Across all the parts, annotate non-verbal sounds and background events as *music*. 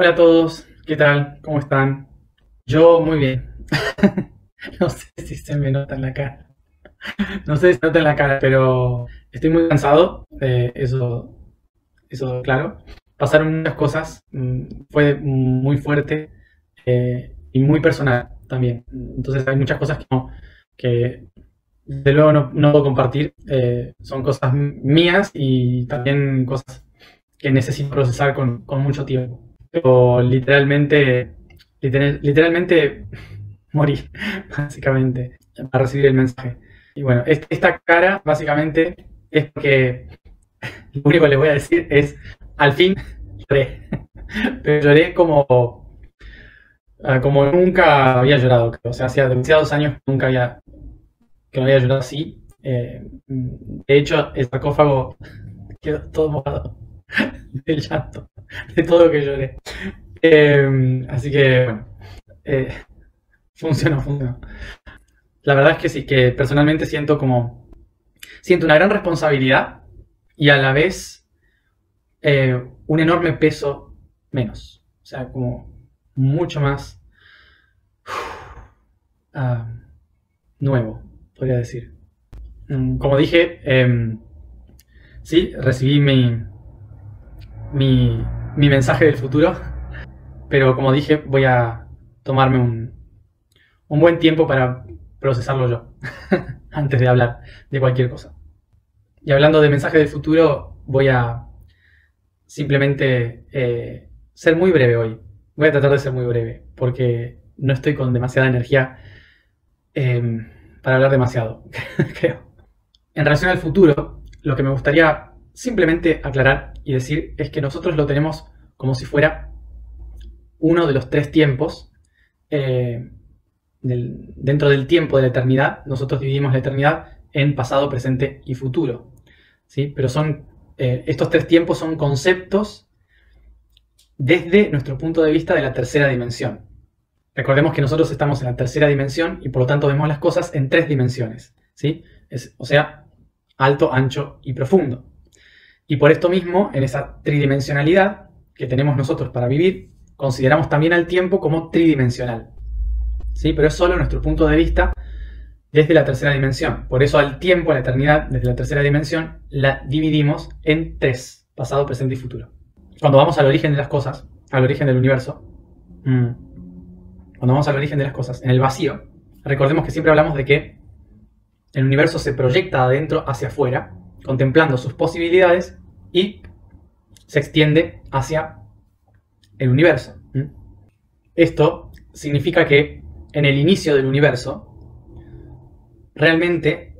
Hola a todos, ¿qué tal? ¿Cómo están? Yo muy bien. *laughs* no sé si se me nota en la cara. No sé si se nota en la cara, pero estoy muy cansado. eh, eso, eso, claro. Pasaron muchas cosas. mm, Fue muy fuerte eh, y muy personal también. Entonces hay muchas cosas que, no, que de luego no, puedo compartir. eh, son cosas mías y también cosas que necesito procesar con mucho tiempo. Pero literalmente, literal- literalmente *laughs* morí, básicamente, para recibir el mensaje. Y bueno, est- esta cara básicamente es porque *laughs* lo único que les voy a decir es, al fin lloré. *laughs* Pero lloré como, ah, como nunca había llorado. O sea, hacía demasiados años que nunca había, que no había llorado así. Eh, de hecho, el sarcófago quedó todo mojado *laughs* del llanto, de todo lo que lloré. Eh, así que, bueno, eh, funcionó, funcionó. La verdad es que sí, que personalmente siento como, siento una gran responsabilidad y a la vez eh, un enorme peso menos. O sea, como mucho más *sighs* ah, nuevo, podría decir. Mm, Como dije, em, sí, recibí mi, mi, mensaje del futuro, pero como dije, voy a tomarme un, un buen tiempo para procesarlo yo, *laughs* antes de hablar de cualquier cosa. Y hablando de mensaje del futuro, voy a simplemente eh, ser muy breve hoy. Voy a tratar de ser muy breve, porque no estoy con demasiada energía em, para hablar demasiado, *laughs* creo. En relación al futuro, lo que me gustaría simplemente aclarar y decir es que nosotros lo tenemos como si fuera uno de los tres tiempos. eh, dentro del tiempo de la eternidad, nosotros dividimos la eternidad en pasado, presente y futuro. ¿sí? Pero son, eh, estos tres tiempos son conceptos desde nuestro punto de vista de la tercera dimensión. Recordemos que nosotros estamos en la tercera dimensión y por lo tanto vemos las cosas en tres dimensiones. ¿sí? O sea, alto, ancho y profundo. Y por esto mismo, en esa tridimensionalidad que tenemos nosotros para vivir, consideramos también al tiempo como tridimensional. ¿Sí? Pero es solo nuestro punto de vista desde la tercera dimensión. Por eso al tiempo, a la eternidad, desde la tercera dimensión, la dividimos en tres, pasado, presente y futuro. Cuando vamos al origen de las cosas, al origen del universo, mm, cuando vamos al origen de las cosas, en el vacío, recordemos que siempre hablamos de que el universo se proyecta de adentro hacia afuera, contemplando sus posibilidades y se extiende hacia el universo. Esto significa que en el inicio del universo realmente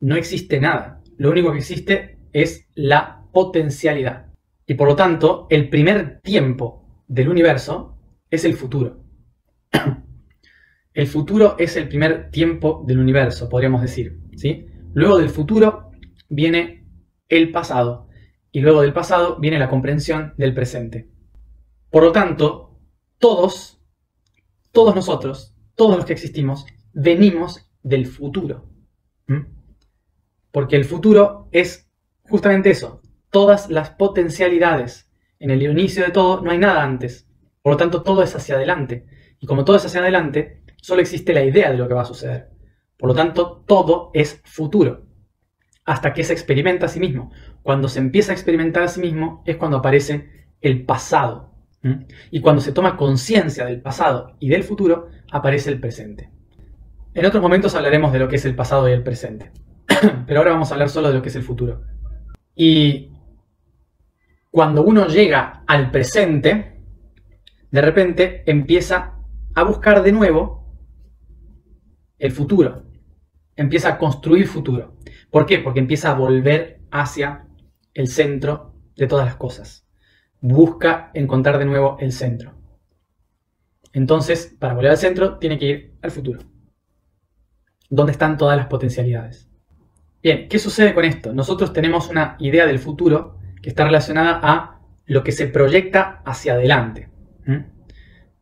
no existe nada. Lo único que existe es la potencialidad. Y por lo tanto, el primer tiempo del universo es el futuro. El futuro es el primer tiempo del universo, podríamos decir. ¿sí? Luego del futuro viene el pasado. Y luego del pasado viene la comprensión del presente. Por lo tanto, todos, todos nosotros, todos los que existimos, venimos del futuro. ¿Mm? Porque el futuro es justamente eso, todas las potencialidades. En el inicio de todo no hay nada antes. Por lo tanto, todo es hacia adelante. Y como todo es hacia adelante, solo existe la idea de lo que va a suceder. Por lo tanto, todo es futuro. Hasta que se experimenta a sí mismo. Cuando se empieza a experimentar a sí mismo es cuando aparece el pasado. Y cuando se toma conciencia del pasado y del futuro, aparece el presente. En otros momentos hablaremos de lo que es el pasado y el presente. *clears throat* Pero ahora vamos a hablar solo de lo que es el futuro. Y cuando uno llega al presente, de repente empieza a buscar de nuevo el futuro. Empieza a construir futuro. ¿Por qué? Porque empieza a volver hacia el centro de todas las cosas. Busca encontrar de nuevo el centro. Entonces, para volver al centro, tiene que ir al futuro. ¿Dónde están todas las potencialidades? Bien, ¿qué sucede con esto? Nosotros tenemos una idea del futuro que está relacionada a lo que se proyecta hacia adelante. ¿Mm?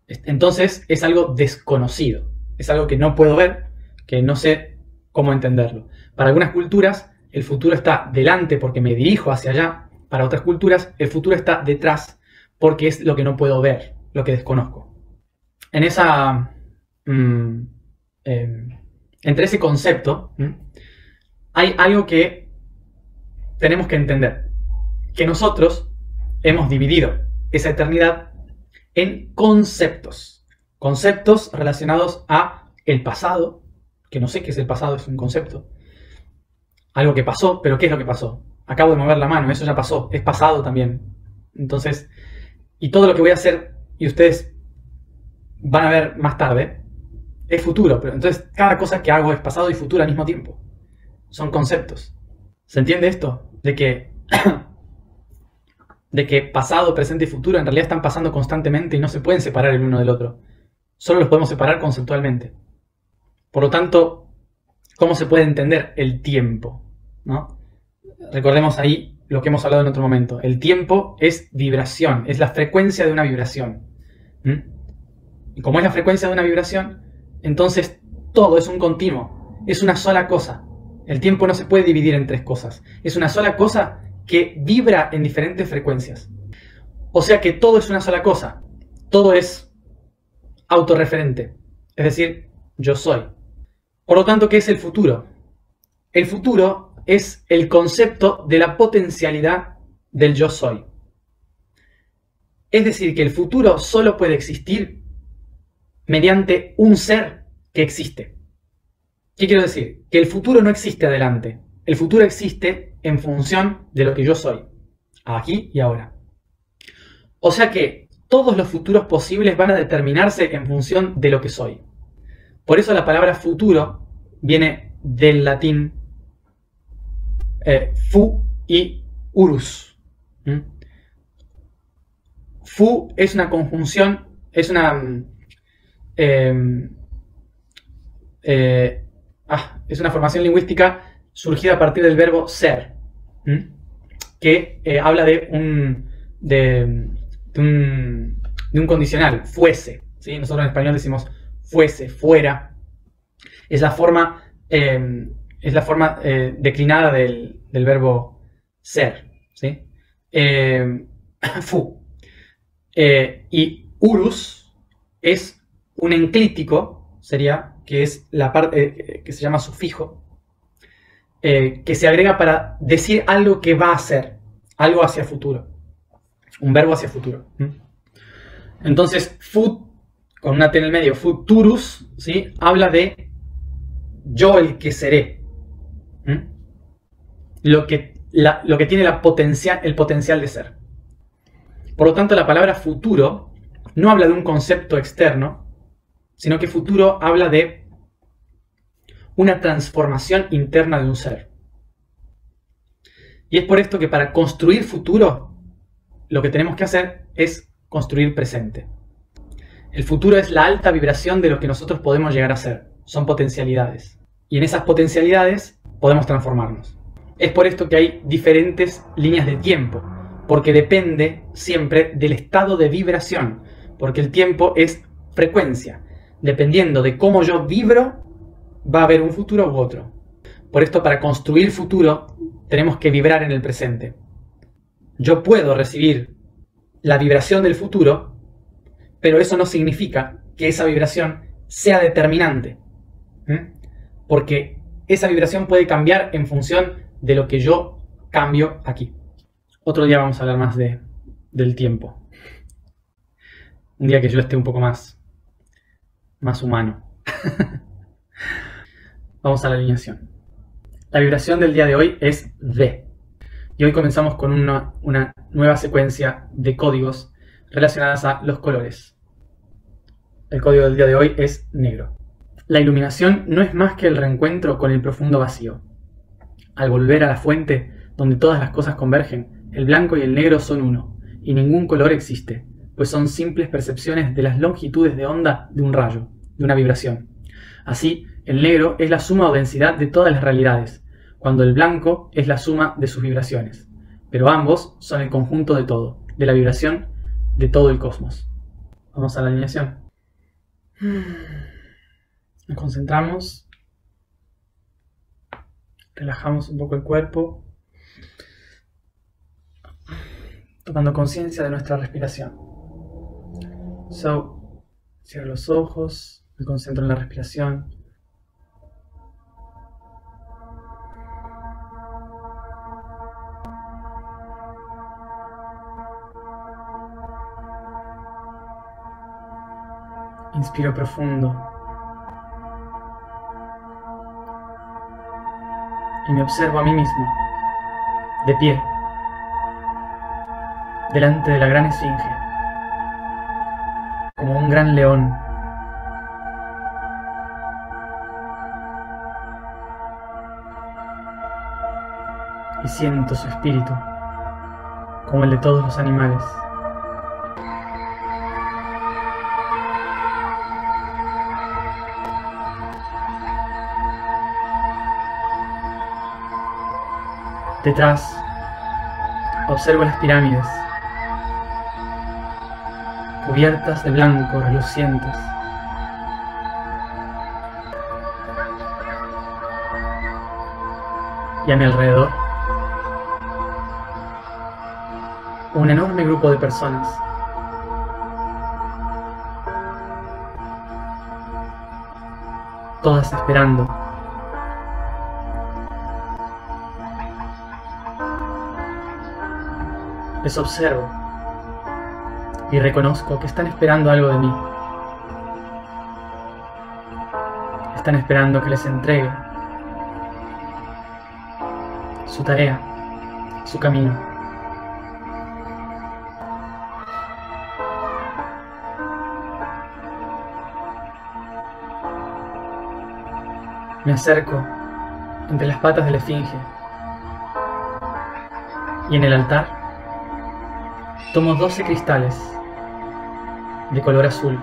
Entonces es algo desconocido, es algo que no puedo ver, que no sé cómo entenderlo. Para algunas culturas el futuro está delante porque me dirijo hacia allá, para otras culturas el futuro está detrás porque es lo que no puedo ver. lo que desconozco. En esa... Mm, em, entre ese concepto hay algo que tenemos que entender. Que nosotros hemos dividido esa eternidad en conceptos. Conceptos relacionados a el pasado, que no sé qué es el pasado, es un concepto. Algo que pasó, pero ¿qué es lo que pasó? Acabo de mover la mano, eso ya pasó, es pasado también. Entonces, y todo lo que voy a hacer y ustedes van a ver más tarde, es futuro. Pero entonces, cada cosa que hago es pasado y futuro al mismo tiempo. Son conceptos. ¿Se entiende esto? De que, *coughs* de que pasado, presente y futuro en realidad están pasando constantemente y no se pueden separar el uno del otro. Solo los podemos separar conceptualmente. Por lo tanto, ¿cómo se puede entender el tiempo? ¿No? Recordemos ahí lo que hemos hablado en otro momento. El tiempo es vibración, es la frecuencia de una vibración. Y como es la frecuencia de una vibración, entonces todo es un continuo, es una sola cosa. El tiempo no se puede dividir en tres cosas. Es una sola cosa que vibra en diferentes frecuencias. O sea que todo es una sola cosa. Todo es autorreferente. Es decir, yo soy. Por lo tanto, ¿qué es el futuro? El futuro es el concepto de la potencialidad del yo soy. Es decir, que el futuro solo puede existir mediante un ser que existe. ¿Qué quiero decir? Que el futuro no existe adelante. El futuro existe en función de lo que yo soy, aquí y ahora. O sea que todos los futuros posibles van a determinarse en función de lo que soy. Por eso la palabra futuro viene del latín eh, fu y urus. Fu es una conjunción, es una mm, Em, eh, ah, es una formación lingüística surgida a partir del verbo ser, que eh, habla de un, de, un, condicional, fuese. ¿sí? Nosotros en español decimos fuese, fuera. Es la forma, em, es la forma eh, declinada del, verbo ser. ¿sí? Em, *coughs* fu. y urus es un enclítico sería, que es la parte eh, que se llama sufijo, eh, que se agrega para decir algo que va a ser, algo hacia futuro, un verbo hacia futuro. Entonces, fut, con una T en el medio, futurus, ¿sí? habla de yo el que seré. Lo, que, lo que tiene la potencial, el potencial de ser. Por lo tanto, la palabra futuro no habla de un concepto externo, sino que futuro habla de una transformación interna de un ser. Y es por esto que para construir futuro, lo que tenemos que hacer es construir presente. El futuro es la alta vibración de lo que nosotros podemos llegar a ser. Son potencialidades. Y en esas potencialidades podemos transformarnos. Es por esto que hay diferentes líneas de tiempo, porque depende siempre del estado de vibración, porque el tiempo es frecuencia dependiendo de cómo yo vibro, va a haber un futuro u otro. Por esto, para construir futuro, tenemos que vibrar en el presente. Yo puedo recibir la vibración del futuro, pero eso no significa que esa vibración sea determinante. Porque esa vibración puede cambiar en función de lo que yo cambio aquí. Otro día vamos a hablar más de, del tiempo. Un día que yo esté un poco más más humano. *laughs* Vamos a la alineación. La vibración del día de hoy es D. Y hoy comenzamos con una, una nueva secuencia de códigos relacionadas a los colores. El código del día de hoy es negro. La iluminación no es más que el reencuentro con el profundo vacío. Al volver a la fuente donde todas las cosas convergen, el blanco y el negro son uno, y ningún color existe, pues son simples percepciones de las longitudes de onda de un rayo de una vibración. Así, el negro es la suma o densidad de todas las realidades, cuando el blanco es la suma de sus vibraciones. Pero ambos son el conjunto de todo, de la vibración de todo el cosmos. Vamos a la alineación. Nos concentramos. Relajamos un poco el cuerpo. Tomando conciencia de nuestra respiración. So, cierro los ojos, me concentro en la respiración. Inspiro profundo. Y me observo a mí mismo, de pie, delante de la gran esfinge, como un gran león. Y siento su espíritu, como el de todos los animales. Detrás, observo las pirámides, cubiertas de blanco relucientes. Y a mi alrededor, un enorme grupo de personas. Todas esperando Les observo y reconozco que están esperando algo de mí. Están esperando que les entregue su tarea, su camino. Me acerco entre las patas de la esfinge y en el altar Tomo 12 cristales de color azul.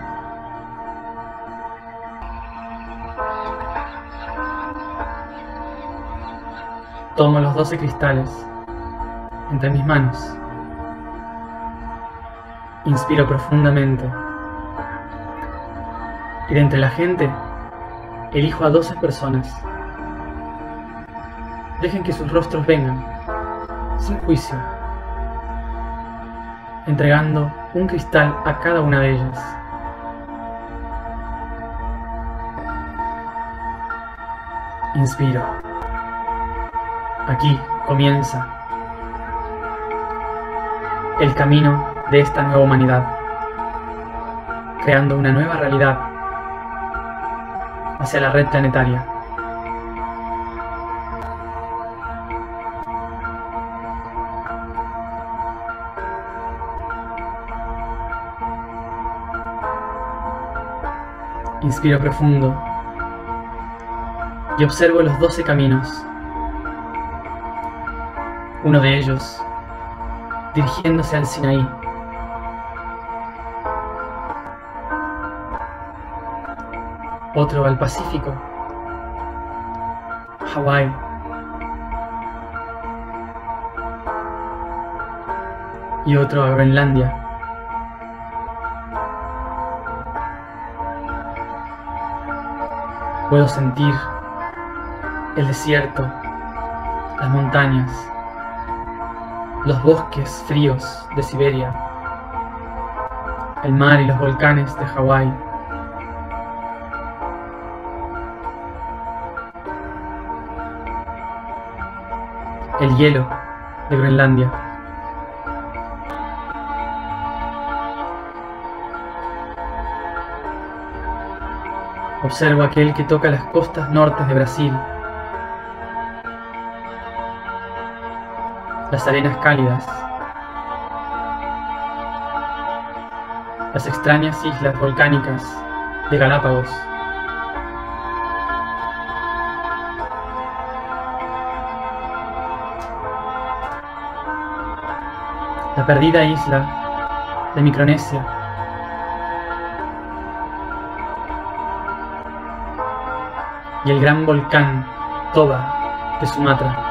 Tomo los 12 cristales entre mis manos. Inspiro profundamente. Y de entre la gente, elijo a 12 personas. Dejen que sus rostros vengan, sin juicio entregando un cristal a cada una de ellas. Inspiro. Aquí comienza el camino de esta nueva humanidad, creando una nueva realidad hacia la red planetaria. Inspiro profundo y observo los doce caminos. Uno de ellos dirigiéndose al Sinaí. Otro al Pacífico. Hawái. Y otro a Groenlandia. Puedo sentir el desierto, las montañas, los bosques fríos de Siberia, el mar y los volcanes de Hawái. El hielo de Groenlandia. Observo aquel que toca las costas nortes de Brasil. Las arenas cálidas. Las extrañas islas volcánicas de Galápagos. La perdida isla de Micronesia. Y el gran volcán Toba de Sumatra.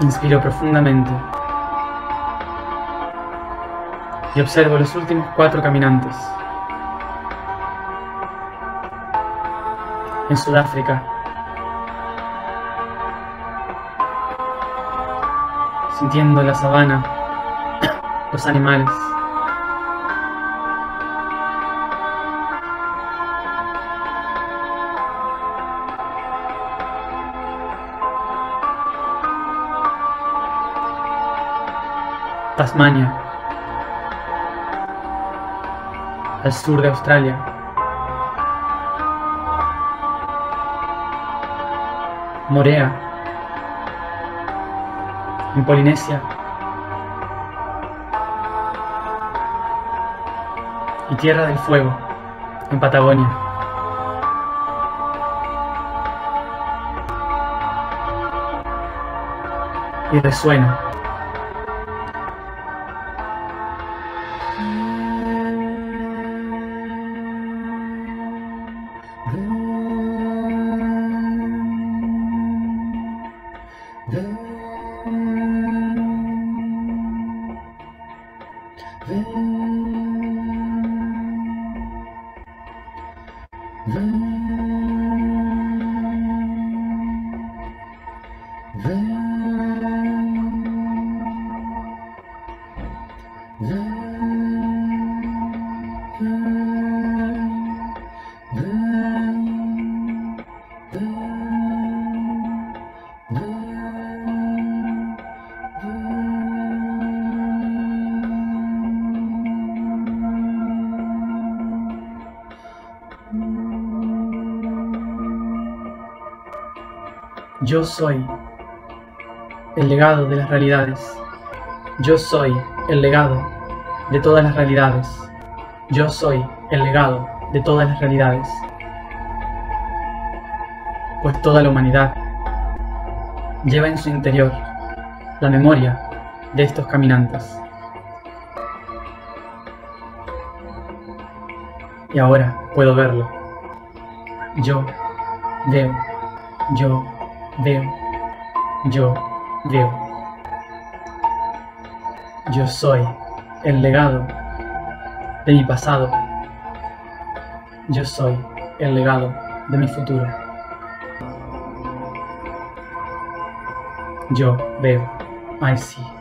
Inspiro profundamente y observo los últimos cuatro caminantes. En Sudáfrica, sintiendo la sabana *coughs* los animales. Tasmania, al sur de Australia. Morea, en Polinesia. Y Tierra del Fuego, en Patagonia. Y resuena. Yo soy el legado de las realidades. Yo soy el legado de todas las realidades. Yo soy el legado de todas las realidades. Pues toda la humanidad lleva en su interior la memoria de estos caminantes. Y ahora puedo verlo. Yo veo, yo veo, yo veo. Yo soy el legado de mi pasado. Yo soy el legado de mi futuro. Yo veo, I see.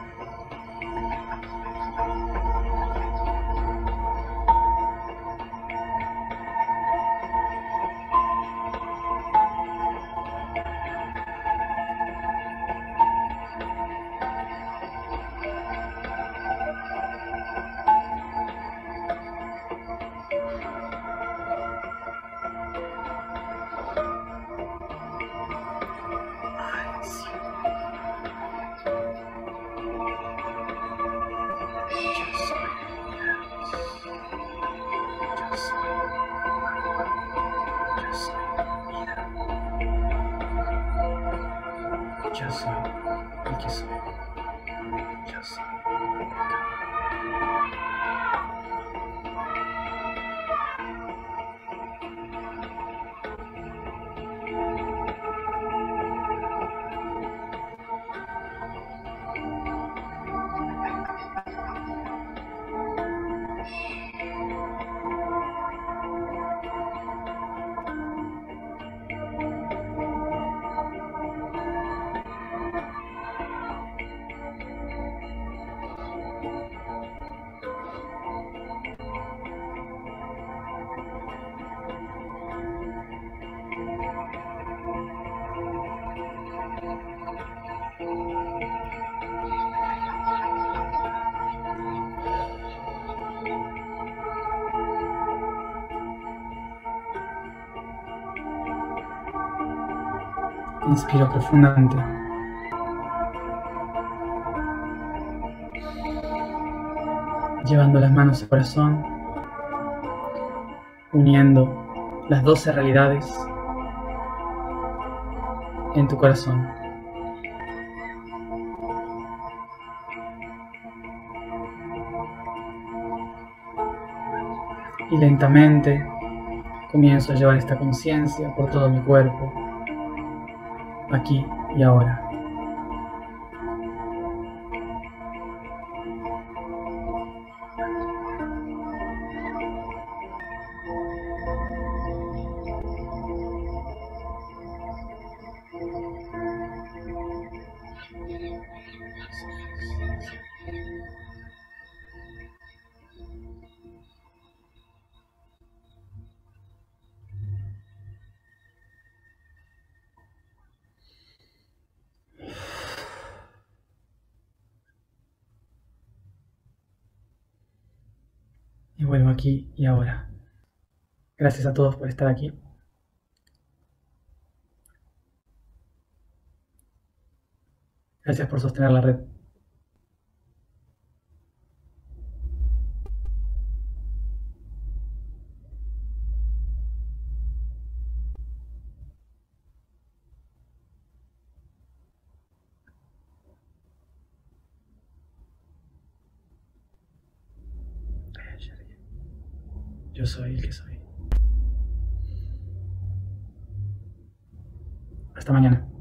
Inspiro profundamente. Llevando las manos al corazón, uniendo las doce realidades en tu corazón. Y lentamente comienzo a llevar esta conciencia por todo mi cuerpo, aquí y ahora. Aquí y ahora. Gracias a todos por estar aquí. Gracias por sostener la red. Yo soy el que soy. Hasta mañana.